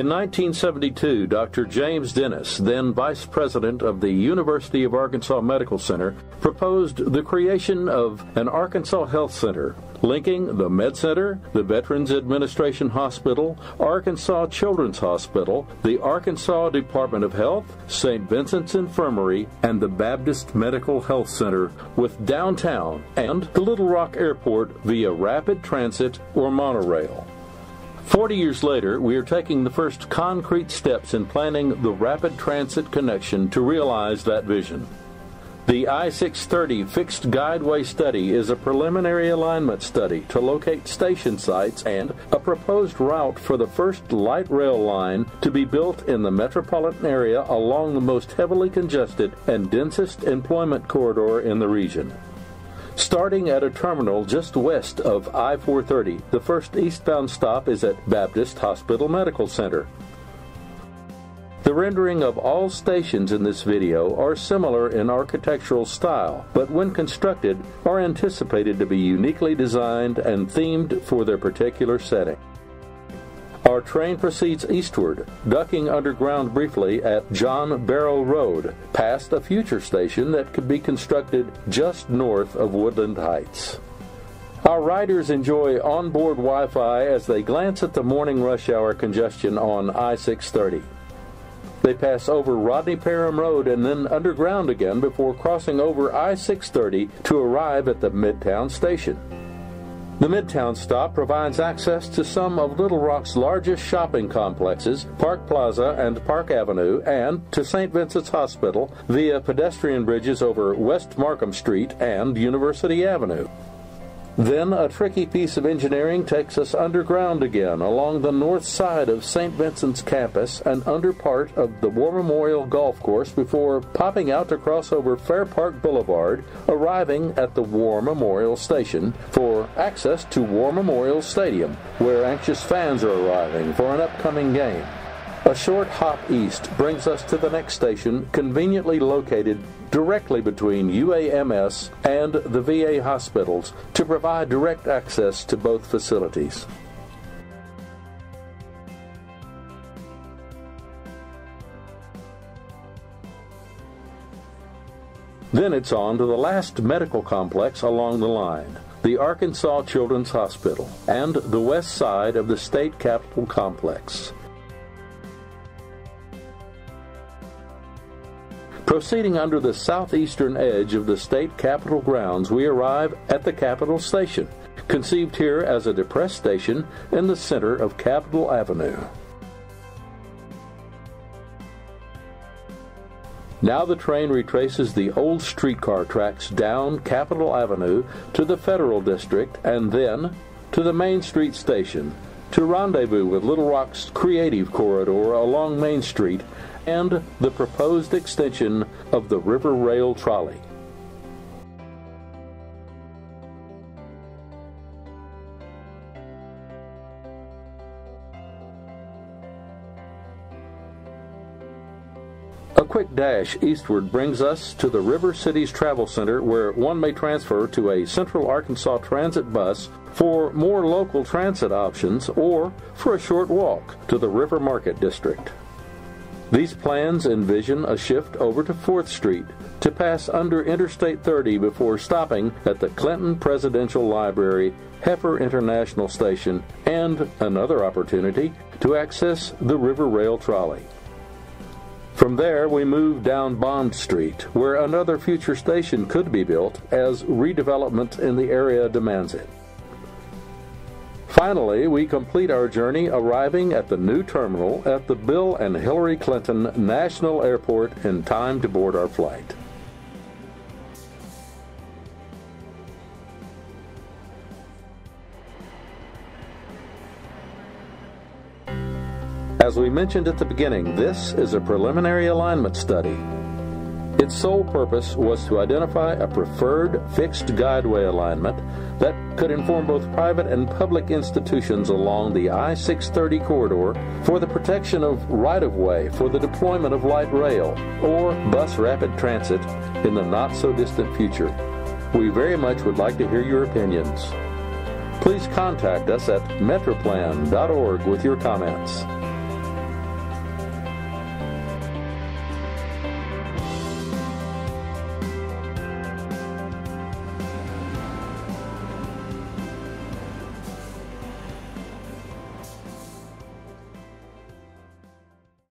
In 1972, Dr. James Dennis, then Vice President of the University of Arkansas Medical Center, proposed the creation of an Arkansas Health Center linking the Med Center, the Veterans Administration Hospital, Arkansas Children's Hospital, the Arkansas Department of Health, St. Vincent's Infirmary, and the Baptist Medical Health Center with downtown and the Little Rock Airport via rapid transit or monorail. Forty years later, we are taking the first concrete steps in planning the rapid transit connection to realize that vision. The I-630 Fixed Guideway Study is a preliminary alignment study to locate station sites and a proposed route for the first light rail line to be built in the metropolitan area along the most heavily congested and densest employment corridor in the region. Starting at a terminal just west of I 430, the first eastbound stop is at Baptist Hospital Medical Center. The rendering of all stations in this video are similar in architectural style, but when constructed are anticipated to be uniquely designed and themed for their particular setting. Our train proceeds eastward, ducking underground briefly at John Barrow Road, past a future station that could be constructed just north of Woodland Heights. Our riders enjoy onboard Wi Fi as they glance at the morning rush hour congestion on I 630. They pass over Rodney Parham Road and then underground again before crossing over I 630 to arrive at the Midtown station. The Midtown stop provides access to some of Little Rock's largest shopping complexes, Park Plaza and Park Avenue, and to St. Vincent's Hospital via pedestrian bridges over West Markham Street and University Avenue. Then a tricky piece of engineering takes us underground again along the north side of St. Vincent's campus and under part of the War Memorial Golf Course before popping out to cross over Fair Park Boulevard, arriving at the War Memorial Station for access to War Memorial Stadium, where anxious fans are arriving for an upcoming game. A short hop east brings us to the next station, conveniently located directly between UAMS and the VA hospitals to provide direct access to both facilities. Then it's on to the last medical complex along the line, the Arkansas Children's Hospital, and the west side of the state capitol complex. Proceeding under the southeastern edge of the state capitol grounds, we arrive at the Capitol Station, conceived here as a depressed station in the center of Capitol Avenue. Now the train retraces the old streetcar tracks down Capitol Avenue to the Federal District and then to the Main Street Station to rendezvous with Little Rock's creative corridor along Main Street and the proposed extension of the River Rail Trolley. A quick dash eastward brings us to the River Cities Travel Center where one may transfer to a Central Arkansas Transit bus for more local transit options or for a short walk to the River Market District. These plans envision a shift over to 4th Street to pass under Interstate 30 before stopping at the Clinton Presidential Library, Heifer International Station, and another opportunity to access the River Rail Trolley. From there, we move down Bond Street, where another future station could be built as redevelopment in the area demands it. Finally, we complete our journey arriving at the new terminal at the Bill and Hillary Clinton National Airport in time to board our flight. As we mentioned at the beginning, this is a preliminary alignment study. Its sole purpose was to identify a preferred fixed guideway alignment that could inform both private and public institutions along the I 630 corridor for the protection of right of way for the deployment of light rail or bus rapid transit in the not so distant future. We very much would like to hear your opinions. Please contact us at metroplan.org with your comments.